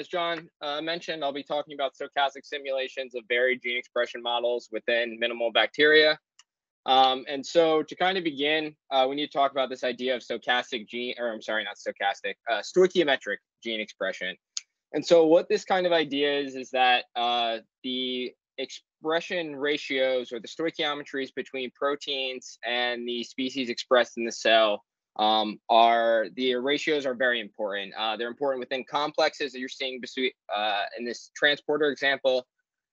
as John uh, mentioned, I'll be talking about stochastic simulations of varied gene expression models within minimal bacteria. Um, and so to kind of begin, uh, we need to talk about this idea of stochastic gene, or I'm sorry, not stochastic, uh, stoichiometric gene expression. And so what this kind of idea is, is that uh, the expression ratios or the stoichiometries between proteins and the species expressed in the cell um, are the ratios are very important. Uh, they're important within complexes that you're seeing uh, in this transporter example,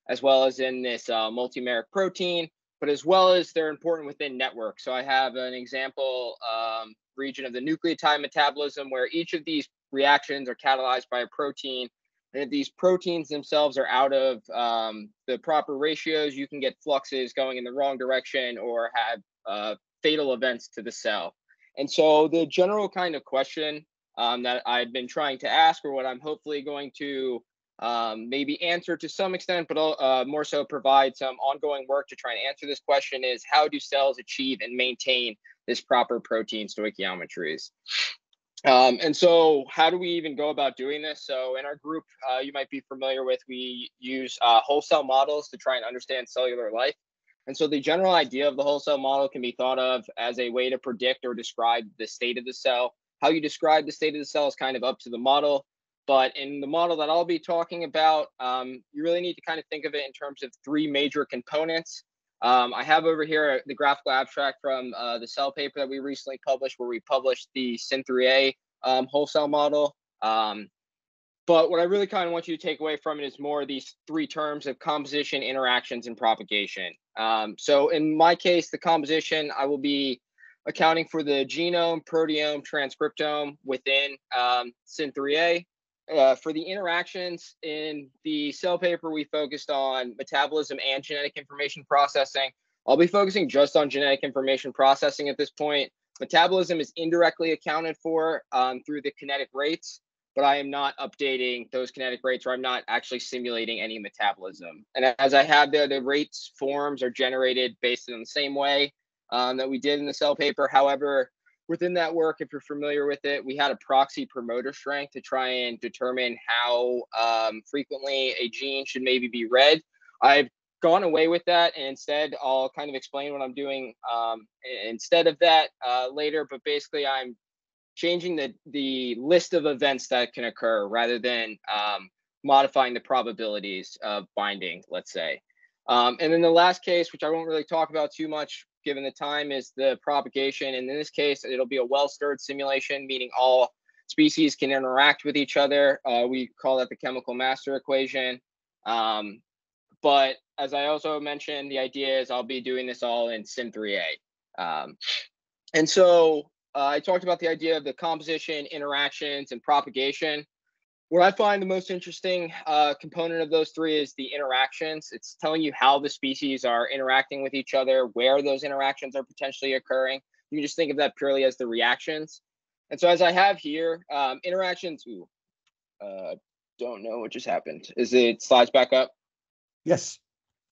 as well as in this uh, multimeric protein, but as well as they're important within networks. So I have an example um, region of the nucleotide metabolism where each of these reactions are catalyzed by a protein. And if these proteins themselves are out of um, the proper ratios, you can get fluxes going in the wrong direction or have uh, fatal events to the cell. And so the general kind of question um, that I've been trying to ask, or what I'm hopefully going to um, maybe answer to some extent, but uh, more so provide some ongoing work to try and answer this question is how do cells achieve and maintain this proper protein stoichiometries? Um, and so how do we even go about doing this? So in our group, uh, you might be familiar with, we use uh, whole cell models to try and understand cellular life. And so the general idea of the whole cell model can be thought of as a way to predict or describe the state of the cell. How you describe the state of the cell is kind of up to the model. But in the model that I'll be talking about, um, you really need to kind of think of it in terms of three major components. Um, I have over here the graphical abstract from uh, the cell paper that we recently published, where we published the SYN3A um, whole cell model. Um, but what I really kind of want you to take away from it is more these three terms of composition, interactions, and propagation. Um, so in my case, the composition, I will be accounting for the genome, proteome, transcriptome within um, SYN3A. Uh, for the interactions in the cell paper, we focused on metabolism and genetic information processing. I'll be focusing just on genetic information processing at this point. Metabolism is indirectly accounted for um, through the kinetic rates but I am not updating those kinetic rates or I'm not actually simulating any metabolism. And as I have there, the rates forms are generated based on the same way um, that we did in the cell paper. However, within that work, if you're familiar with it, we had a proxy promoter strength to try and determine how um, frequently a gene should maybe be read. I've gone away with that and instead I'll kind of explain what I'm doing um, instead of that uh, later. But basically, I'm changing the the list of events that can occur rather than um, modifying the probabilities of binding, let's say. Um, and then the last case, which I won't really talk about too much given the time, is the propagation. And in this case, it'll be a well-stirred simulation, meaning all species can interact with each other. Uh, we call that the chemical master equation. Um, but as I also mentioned, the idea is I'll be doing this all in SYN3A. Um, and so uh, I talked about the idea of the composition, interactions, and propagation. What I find the most interesting uh, component of those three is the interactions. It's telling you how the species are interacting with each other, where those interactions are potentially occurring. You can just think of that purely as the reactions. And so, as I have here, um, interactions. Ooh, uh, don't know what just happened. Is it slides back up? Yes.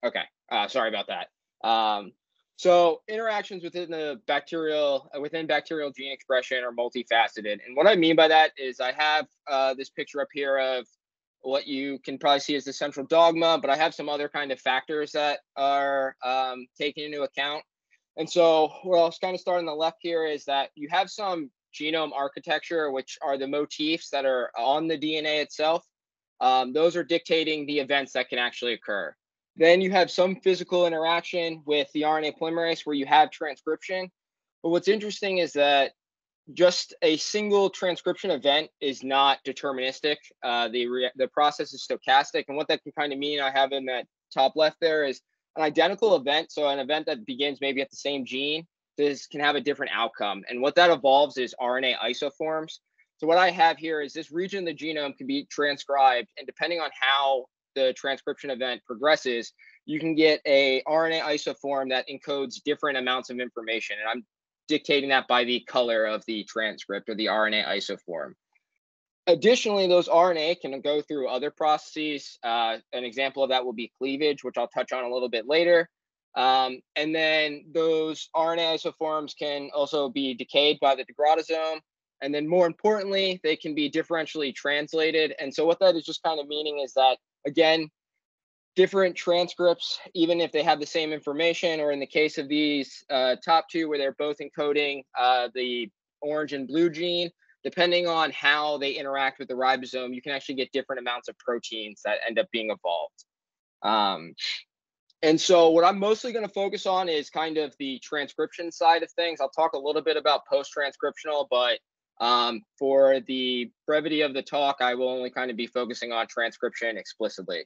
Okay. Uh, sorry about that. Um, so interactions within the bacterial uh, within bacterial gene expression are multifaceted, and what I mean by that is I have uh, this picture up here of what you can probably see as the central dogma, but I have some other kind of factors that are um, taken into account. And so, what I'll kind of start on the left here is that you have some genome architecture, which are the motifs that are on the DNA itself. Um, those are dictating the events that can actually occur. Then you have some physical interaction with the RNA polymerase where you have transcription. But what's interesting is that just a single transcription event is not deterministic. Uh, the re- the process is stochastic, and what that can kind of mean, I have in that top left there is an identical event. So an event that begins maybe at the same gene, this can have a different outcome. And what that evolves is RNA isoforms. So what I have here is this region of the genome can be transcribed, and depending on how the transcription event progresses, you can get a RNA isoform that encodes different amounts of information. And I'm dictating that by the color of the transcript or the RNA isoform. Additionally, those RNA can go through other processes. Uh, an example of that will be cleavage, which I'll touch on a little bit later. Um, and then those RNA isoforms can also be decayed by the degradosome and then more importantly, they can be differentially translated. And so what that is just kind of meaning is that again, different transcripts, even if they have the same information, or in the case of these uh, top two, where they're both encoding uh, the orange and blue gene, depending on how they interact with the ribosome, you can actually get different amounts of proteins that end up being evolved. Um, and so what I'm mostly going to focus on is kind of the transcription side of things. I'll talk a little bit about post-transcriptional, but um, for the brevity of the talk, I will only kind of be focusing on transcription explicitly.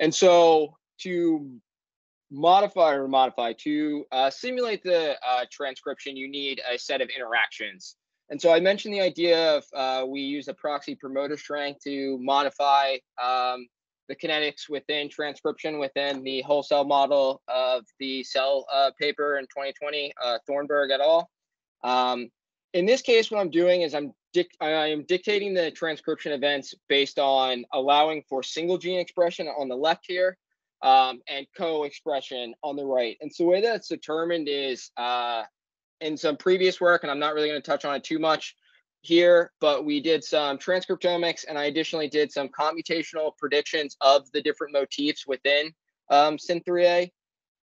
And so to modify or modify to uh, simulate the uh, transcription, you need a set of interactions. And so I mentioned the idea of uh, we use a proxy promoter strength to modify um, the kinetics within transcription within the whole cell model of the cell uh, paper in 2020, uh, Thornburg et al. Um, in this case, what I'm doing is I'm I am dictating the transcription events based on allowing for single gene expression on the left here um, and co-expression on the right. And so the way that's determined is uh, in some previous work, and I'm not really going to touch on it too much here, but we did some transcriptomics and I additionally did some computational predictions of the different motifs within um, SYN3A.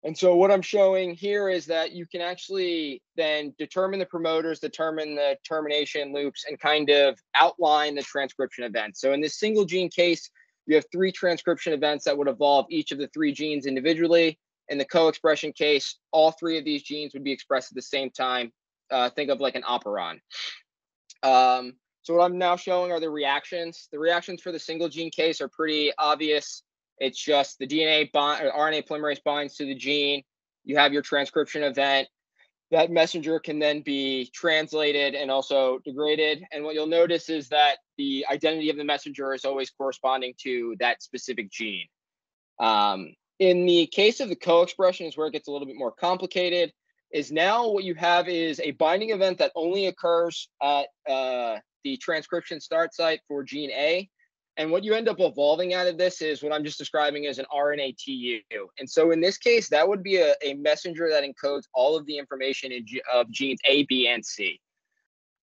And so what I'm showing here is that you can actually then determine the promoters, determine the termination loops, and kind of outline the transcription events. So in this single gene case, you have three transcription events that would evolve each of the three genes individually. In the co-expression case, all three of these genes would be expressed at the same time. Uh, think of like an operon. Um, so what I'm now showing are the reactions. The reactions for the single gene case are pretty obvious. It's just the DNA or RNA polymerase binds to the gene. You have your transcription event. That messenger can then be translated and also degraded. And what you'll notice is that the identity of the messenger is always corresponding to that specific gene. Um, in the case of the co-expression is where it gets a little bit more complicated is now what you have is a binding event that only occurs at uh, the transcription start site for gene A and what you end up evolving out of this is what I'm just describing as an RNA TU. And so in this case, that would be a, a messenger that encodes all of the information in, of genes A, B, and C.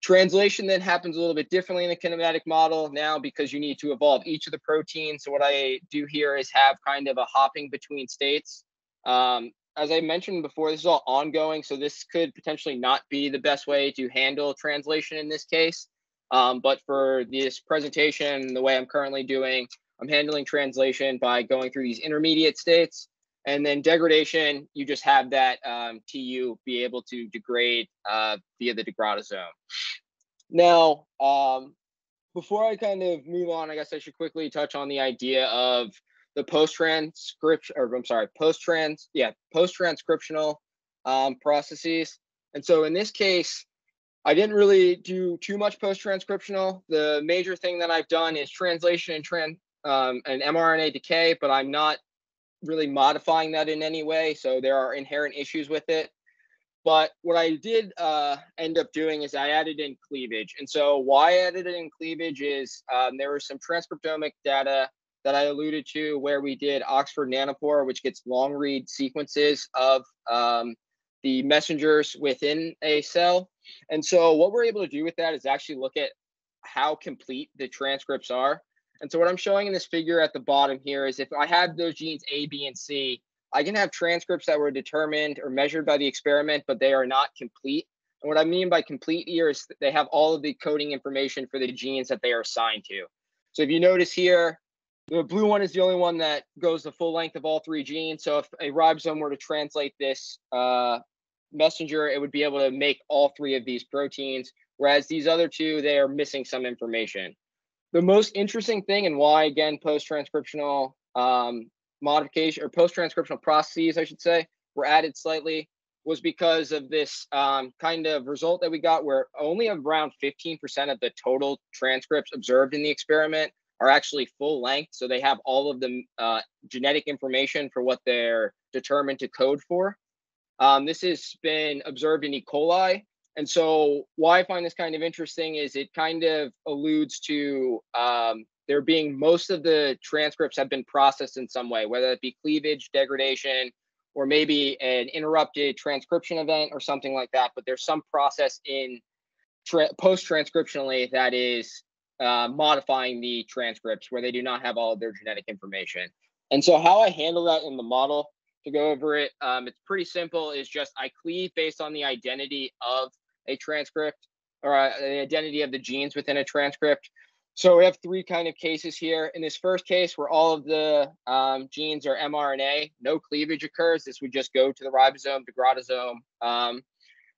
Translation then happens a little bit differently in the kinetic model now because you need to evolve each of the proteins. So what I do here is have kind of a hopping between states. Um, as I mentioned before, this is all ongoing, so this could potentially not be the best way to handle translation in this case. Um, but for this presentation, the way I'm currently doing, I'm handling translation by going through these intermediate states. And then degradation, you just have that um, TU be able to degrade uh, via the degradosome. Now, um, before I kind of move on, I guess I should quickly touch on the idea of the post-transcription, or I'm sorry, post-trans, yeah, post-transcriptional um, processes. And so in this case, I didn't really do too much post transcriptional. The major thing that I've done is translation and um, and mRNA decay, but I'm not really modifying that in any way. So there are inherent issues with it. But what I did uh, end up doing is I added in cleavage. And so why I added in cleavage is um, there was some transcriptomic data that I alluded to where we did Oxford Nanopore, which gets long read sequences of um, the messengers within a cell. And so what we're able to do with that is actually look at how complete the transcripts are. And so what I'm showing in this figure at the bottom here is if I have those genes A, B, and C, I can have transcripts that were determined or measured by the experiment, but they are not complete. And what I mean by complete here is they have all of the coding information for the genes that they are assigned to. So if you notice here, the blue one is the only one that goes the full length of all three genes. So if a ribosome were to translate this uh, messenger, it would be able to make all three of these proteins, whereas these other two, they are missing some information. The most interesting thing and why, again, post-transcriptional um, modification or post-transcriptional processes, I should say, were added slightly was because of this um, kind of result that we got where only around 15% of the total transcripts observed in the experiment are actually full length. So they have all of the uh, genetic information for what they're determined to code for. Um, this has been observed in E. coli. And so, why I find this kind of interesting is it kind of alludes to um, there being most of the transcripts have been processed in some way, whether it be cleavage, degradation, or maybe an interrupted transcription event or something like that. But there's some process in tra- post transcriptionally that is uh, modifying the transcripts where they do not have all of their genetic information. And so, how I handle that in the model to go over it, um, it's pretty simple. Is just I cleave based on the identity of a transcript or uh, the identity of the genes within a transcript. So we have three kind of cases here. In this first case, where all of the um, genes are mRNA, no cleavage occurs. This would just go to the ribosome, degradosome. Um,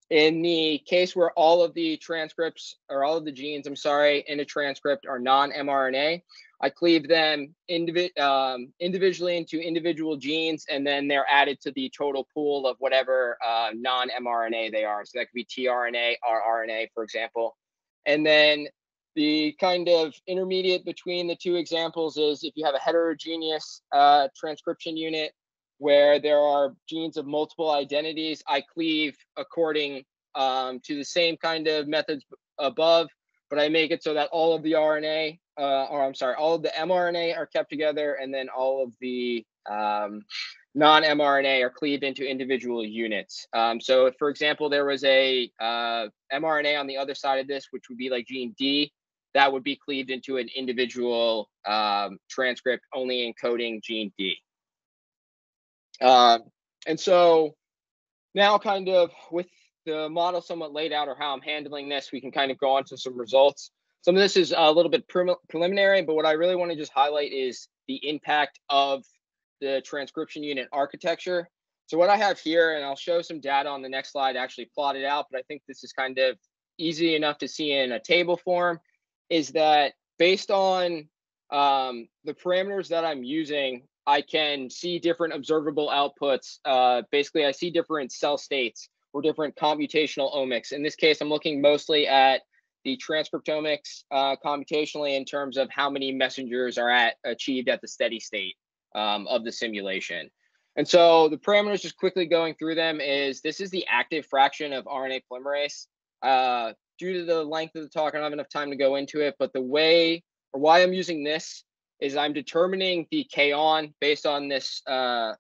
in the case where all of the transcripts or all of the genes, I'm sorry, in a transcript are non-mRNA, I cleave them indivi- um, individually into individual genes, and then they're added to the total pool of whatever uh, non-mRNA they are. So that could be tRNA, rRNA, for example. And then the kind of intermediate between the two examples is if you have a heterogeneous uh, transcription unit where there are genes of multiple identities, I cleave according um, to the same kind of methods above, but I make it so that all of the RNA uh, or I'm sorry, all of the mRNA are kept together, and then all of the um, non-mRNA are cleaved into individual units. Um, so, if, for example, there was a uh, mRNA on the other side of this, which would be like gene D, that would be cleaved into an individual um, transcript only encoding gene D. Uh, and so now, kind of with the model somewhat laid out or how I'm handling this, we can kind of go on to some results. Some of this is a little bit pre preliminary, but what I really want to just highlight is the impact of the transcription unit architecture. So what I have here, and I'll show some data on the next slide actually plotted out, but I think this is kind of easy enough to see in a table form, is that based on um, the parameters that I'm using, I can see different observable outputs. Uh, basically, I see different cell states or different computational omics. In this case, I'm looking mostly at the transcriptomics uh, computationally in terms of how many messengers are at achieved at the steady state um, of the simulation. And so the parameters, just quickly going through them, is this is the active fraction of RNA polymerase. Uh, due to the length of the talk, I don't have enough time to go into it, but the way or why I'm using this is I'm determining the K on based on this uh,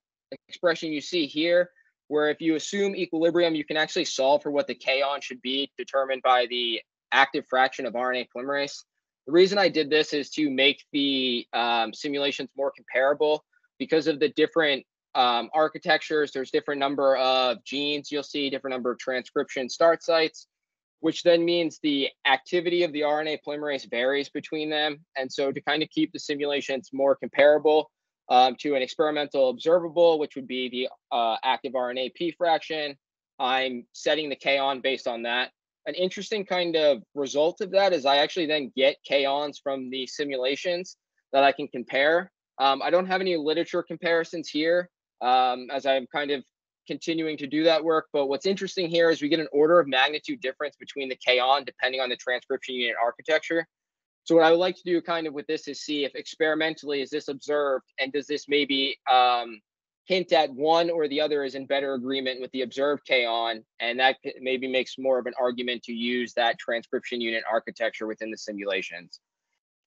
expression you see here, where if you assume equilibrium, you can actually solve for what the K on should be determined by the active fraction of RNA polymerase. The reason I did this is to make the um, simulations more comparable because of the different um, architectures. There's different number of genes you'll see, different number of transcription start sites, which then means the activity of the RNA polymerase varies between them. And so to kind of keep the simulations more comparable um, to an experimental observable, which would be the uh, active RNA P fraction, I'm setting the K on based on that an interesting kind of result of that is I actually then get k-ons from the simulations that I can compare. Um, I don't have any literature comparisons here um, as I'm kind of continuing to do that work. But what's interesting here is we get an order of magnitude difference between the k-on depending on the transcription unit architecture. So what I would like to do kind of with this is see if experimentally is this observed and does this maybe um, hint at one or the other is in better agreement with the observed K-on, and that maybe makes more of an argument to use that transcription unit architecture within the simulations.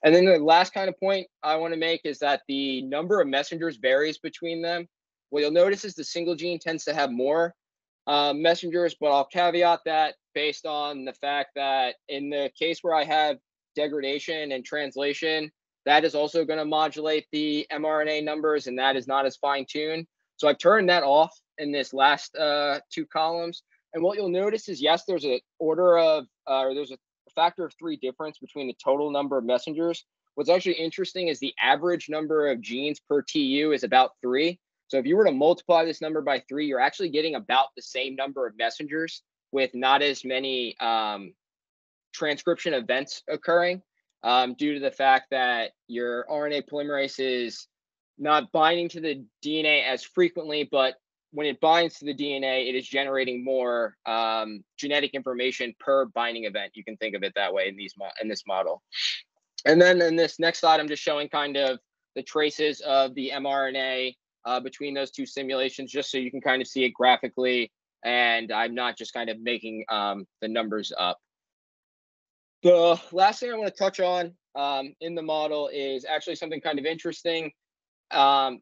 And then the last kind of point I want to make is that the number of messengers varies between them. What you'll notice is the single gene tends to have more uh, messengers, but I'll caveat that based on the fact that in the case where I have degradation and translation, that is also going to modulate the mRNA numbers, and that is not as fine tuned. So I've turned that off in this last uh, two columns. And what you'll notice is, yes, there's an order of, uh, or there's a factor of three difference between the total number of messengers. What's actually interesting is the average number of genes per TU is about three. So if you were to multiply this number by three, you're actually getting about the same number of messengers with not as many um, transcription events occurring um, due to the fact that your RNA polymerase is not binding to the DNA as frequently, but when it binds to the DNA, it is generating more um, genetic information per binding event. You can think of it that way in these in this model. And then in this next slide, I'm just showing kind of the traces of the mRNA uh, between those two simulations, just so you can kind of see it graphically. And I'm not just kind of making um, the numbers up. The last thing I want to touch on um, in the model is actually something kind of interesting um,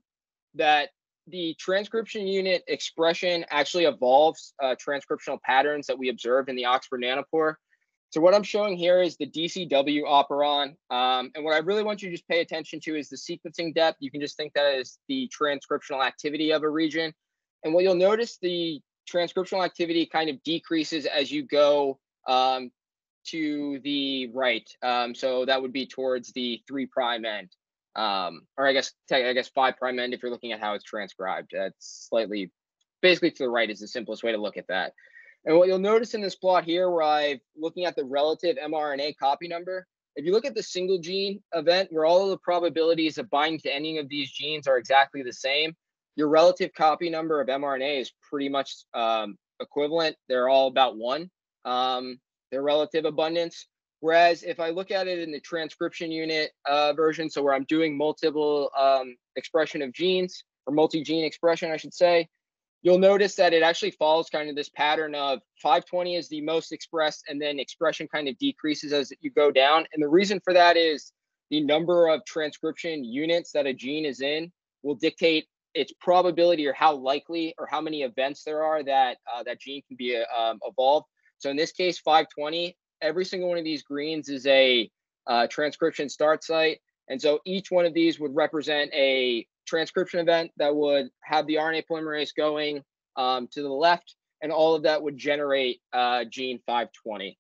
that the transcription unit expression actually evolves uh, transcriptional patterns that we observed in the Oxford nanopore. So what I'm showing here is the DCW operon. Um, and what I really want you to just pay attention to is the sequencing depth. You can just think that as the transcriptional activity of a region. And what you'll notice, the transcriptional activity kind of decreases as you go um, to the right. Um, so that would be towards the three prime end. Um, or I guess I guess five prime end if you're looking at how it's transcribed. That's slightly basically to the right is the simplest way to look at that. And what you'll notice in this plot here, where I'm looking at the relative mRNA copy number, if you look at the single gene event where all of the probabilities of binding to any of these genes are exactly the same, your relative copy number of mRNA is pretty much um, equivalent. They're all about one, um, their relative abundance. Whereas if I look at it in the transcription unit uh, version, so where I'm doing multiple um, expression of genes or multi-gene expression, I should say, you'll notice that it actually follows kind of this pattern of 520 is the most expressed and then expression kind of decreases as you go down. And the reason for that is the number of transcription units that a gene is in will dictate its probability or how likely or how many events there are that uh, that gene can be um, evolved. So in this case, 520, every single one of these greens is a uh, transcription start site. And so each one of these would represent a transcription event that would have the RNA polymerase going um, to the left, and all of that would generate uh, gene 520.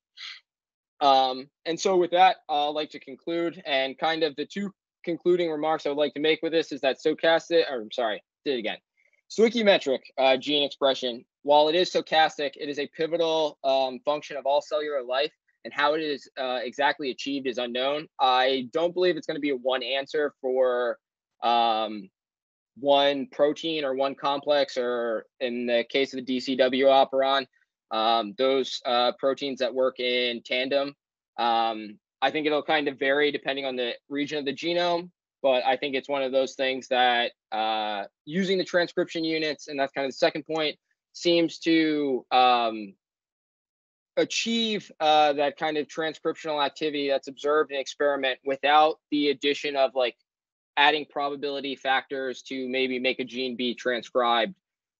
Um, and so with that, I'd like to conclude and kind of the two concluding remarks I would like to make with this is that stochastic, or I'm sorry, did it again. Stoichiometric uh, gene expression, while it is stochastic, it is a pivotal um, function of all cellular life and how it is uh, exactly achieved is unknown. I don't believe it's going to be a one answer for um, one protein or one complex, or in the case of the DCW operon, um, those uh, proteins that work in tandem. Um, I think it'll kind of vary depending on the region of the genome, but I think it's one of those things that uh, using the transcription units, and that's kind of the second point, seems to um, achieve uh, that kind of transcriptional activity that's observed in experiment without the addition of like adding probability factors to maybe make a gene be transcribed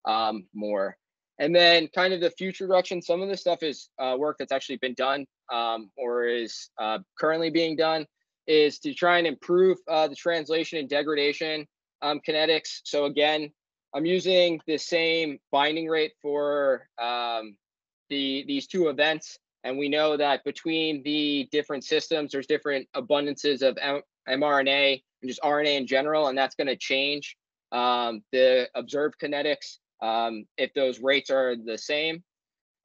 um, more. And then kind of the future direction, some of the stuff is uh, work that's actually been done um, or is uh, currently being done is to try and improve uh, the translation and degradation um, kinetics. So again, I'm using the same binding rate for um, the these two events. And we know that between the different systems, there's different abundances of mRNA and just RNA in general, and that's going to change um, the observed kinetics um, if those rates are the same.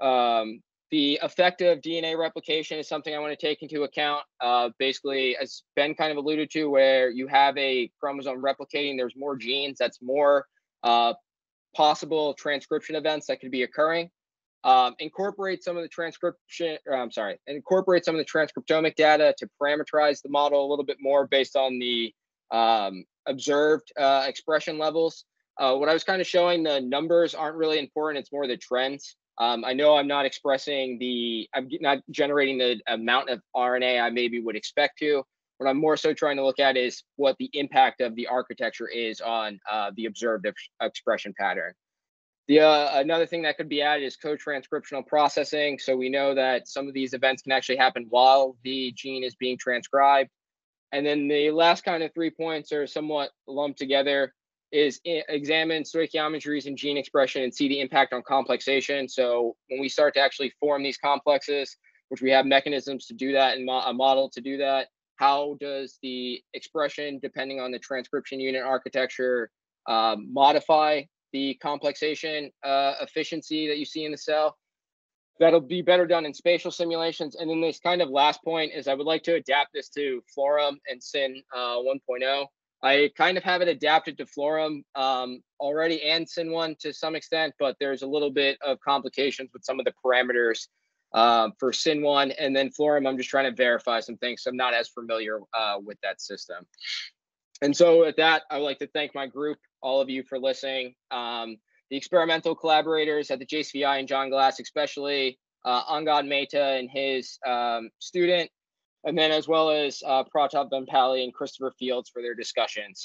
Um, the of DNA replication is something I want to take into account. Uh, basically, as Ben kind of alluded to, where you have a chromosome replicating, there's more genes, that's more uh, possible transcription events that could be occurring. Um, incorporate some of the transcription, I'm sorry, incorporate some of the transcriptomic data to parameterize the model a little bit more based on the um, observed uh, expression levels. Uh, what I was kind of showing, the numbers aren't really important. It's more the trends. Um, I know I'm not expressing the, I'm not generating the amount of RNA I maybe would expect to. What I'm more so trying to look at is what the impact of the architecture is on uh, the observed expression pattern. The uh, another thing that could be added is co-transcriptional processing. So we know that some of these events can actually happen while the gene is being transcribed. And then the last kind of three points are somewhat lumped together is examine stoichiometries and gene expression and see the impact on complexation. So when we start to actually form these complexes, which we have mechanisms to do that and mo- a model to do that, how does the expression, depending on the transcription unit architecture, um, modify the complexation uh, efficiency that you see in the cell? that'll be better done in spatial simulations. And then this kind of last point is I would like to adapt this to Florum and SYN uh, 1.0. I kind of have it adapted to Florum um, already and SYN1 to some extent, but there's a little bit of complications with some of the parameters uh, for SYN1. And then Florum, I'm just trying to verify some things. So I'm not as familiar uh, with that system. And so with that, I would like to thank my group, all of you for listening. Um, the experimental collaborators at the JCVI and John Glass, especially uh, Angad Mehta and his um, student, and then as well as uh, Pratap Venepally and Christopher Fields for their discussions.